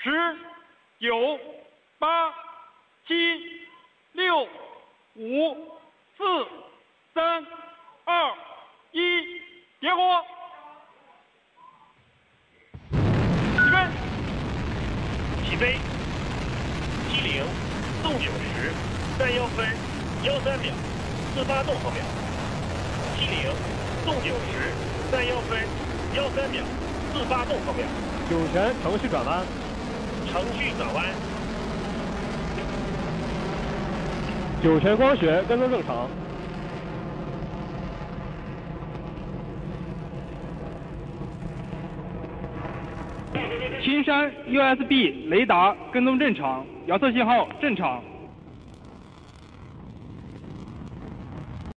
十、九、八、七、六、五、四、三、二、一，点火！起飞！起飞！机零，纵九十，三幺分幺三秒，四发动后秒。机零，纵九十，三幺分幺三秒，四发动后秒。酒泉程序转弯。程序转弯。酒泉光学跟踪正常。青山 USB 雷达跟踪正常，遥测信号正常。